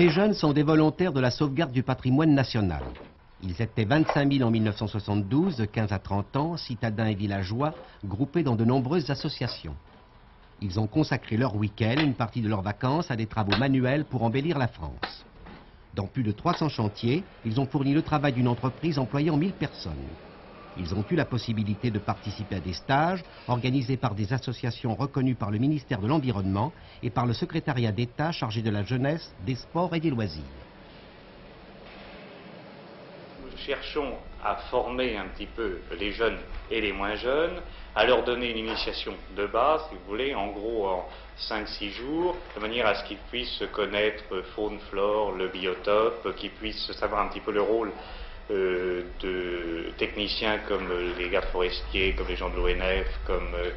Ces jeunes sont des volontaires de la sauvegarde du patrimoine national. Ils étaient 25 000 en 1972, de 15 à 30 ans, citadins et villageois, groupés dans de nombreuses associations. Ils ont consacré leur week-end, une partie de leurs vacances, à des travaux manuels pour embellir la France. Dans plus de 300 chantiers, ils ont fourni le travail d'une entreprise employant 1000 personnes. Ils ont eu la possibilité de participer à des stages organisés par des associations reconnues par le ministère de l'Environnement et par le secrétariat d'État chargé de la jeunesse, des sports et des loisirs. Nous cherchons à former un petit peu les jeunes et les moins jeunes, à leur donner une initiation de base, si vous voulez, en gros en 5-6 jours, de manière à ce qu'ils puissent connaître faune, flore, le biotope, qu'ils puissent savoir un petit peu le rôle euh, de techniciens comme les gardes forestiers, comme les gens de l'ONF, comme euh,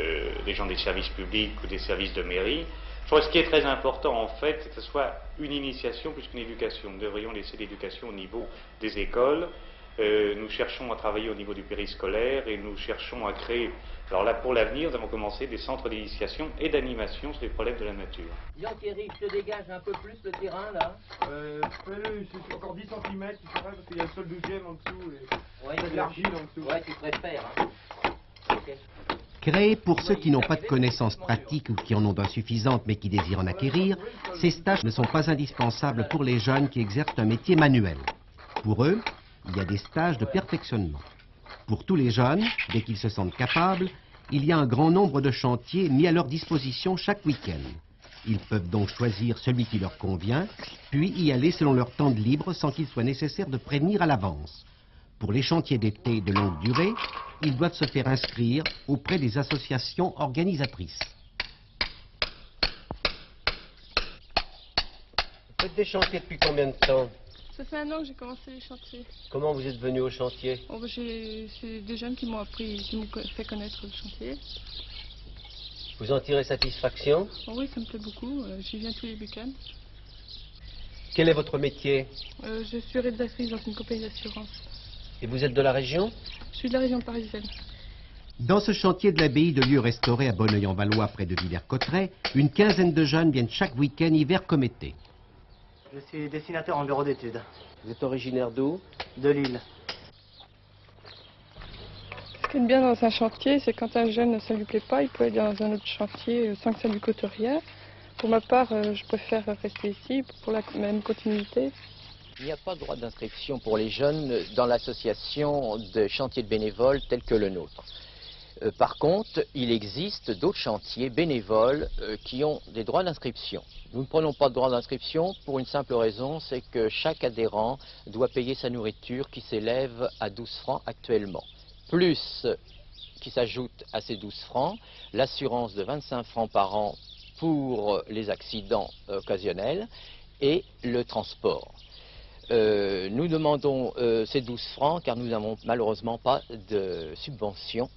euh, les gens des services publics ou des services de mairie. Je crois que ce qui est très important en fait, c'est que ce soit une initiation plus qu'une éducation. Nous devrions laisser l'éducation au niveau des écoles. nous cherchons à travailler au niveau du périscolaire et nous cherchons à créer alors là, pour l'avenir, nous avons commencé des centres d'initiation et d'animation sur les problèmes de la nature. Jean Thierry, je te dégage un peu plus le terrain là. Euh, c'est encore 10 cm, tu sais parce qu'il y a le sol 12 en dessous et ouais, de l'argile en dessous. Ouais, tu préfères. Hein. Créés pour ceux qui n'ont pas de connaissances pratiques ou qui en ont d'insuffisantes mais qui désirent en acquérir, ces stages ne sont pas indispensables pour les jeunes qui exercent un métier manuel. Pour eux, il y a des stages de perfectionnement. Pour tous les jeunes, dès qu'ils se sentent capables, il y a un grand nombre de chantiers mis à leur disposition chaque week-end. Ils peuvent donc choisir celui qui leur convient, puis y aller selon leur temps de libre sans qu'il soit nécessaire de prévenir à l'avance. Pour les chantiers d'été de longue durée, ils doivent se faire inscrire auprès des associations organisatrices. Vous faites des chantiers depuis combien de temps? Ça fait un an que j'ai commencé les chantiers. Comment vous êtes venu au chantier? Oh, bah, C'est des jeunes qui m'ont appris, qui m'ont fait connaître le chantier. Vous en tirez satisfaction? Oh, Oui, ça me plaît beaucoup. Euh, j'y viens tous les week-ends. Quel est votre métier? Euh, Je suis rédactrice dans une compagnie d'assurance. Et vous êtes de la région Je suis de la région parisienne. Dans ce chantier de l'abbaye de lieu restauré à Bonneuil-en-Valois, près de Villers-Cotterêts, une quinzaine de jeunes viennent chaque week-end, hiver comme été. Je suis dessinateur en bureau d'études. Vous êtes originaire d'où? De Lille. Ce qui est bien dans un chantier, c'est quand un jeune, ça ne lui plaît pas, il peut aller dans un autre chantier euh, sans que ça lui coûte rien. Pour ma part, euh, je préfère rester ici pour la même continuité. Il n'y a pas de droit d'inscription pour les jeunes dans l'association de chantiers de bénévoles tel que le nôtre. Euh, par contre, il existe d'autres chantiers bénévoles euh, qui ont des droits d'inscription. Nous ne prenons pas de droits d'inscription pour une simple raison, c'est que chaque adhérent doit payer sa nourriture qui s'élève à 12 francs actuellement. Plus qui s'ajoute à ces 12 francs, l'assurance de 25 francs par an pour les accidents occasionnels et le transport. Euh, nous demandons ces 12 francs car nous n'avons malheureusement pas de subvention.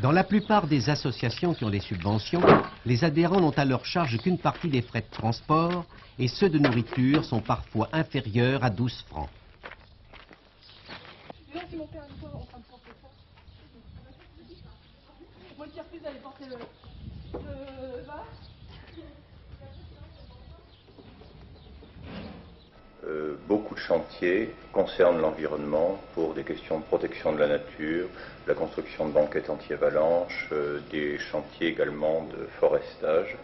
Dans la plupart des associations qui ont des subventions, les adhérents n'ont à leur charge qu'une partie des frais de transport et ceux de nourriture sont parfois inférieurs à 12 francs. Euh, beaucoup de chantiers concernent l'environnement pour des questions de protection de la nature, la construction de banquettes anti-avalanche, euh, des chantiers également de forestage.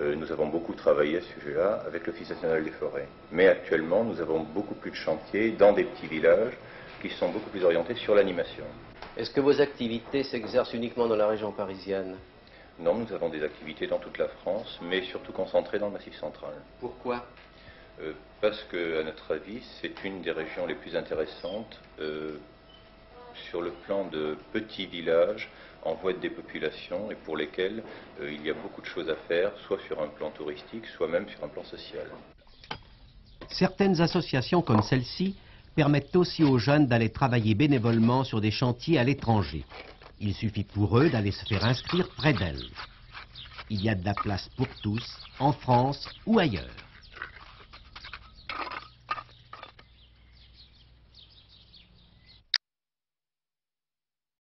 Euh, nous avons beaucoup travaillé à ce sujet-là avec l'Office national des forêts. Mais actuellement, nous avons beaucoup plus de chantiers dans des petits villages qui sont beaucoup plus orientés sur l'animation. Est-ce que vos activités s'exercent uniquement dans la région parisienne? Non, nous avons des activités dans toute la France, mais surtout concentrées dans le Massif central. Pourquoi? Euh, parce que, à notre avis, c'est une des régions les plus intéressantes euh, sur le plan de petits villages en voie de dépopulation et pour lesquels euh, il y a beaucoup de choses à faire, soit sur un plan touristique, soit même sur un plan social. Certaines associations comme celle-ci permettent aussi aux jeunes d'aller travailler bénévolement sur des chantiers à l'étranger. Il suffit pour eux d'aller se faire inscrire près d'elles. Il y a de la place pour tous, en France ou ailleurs.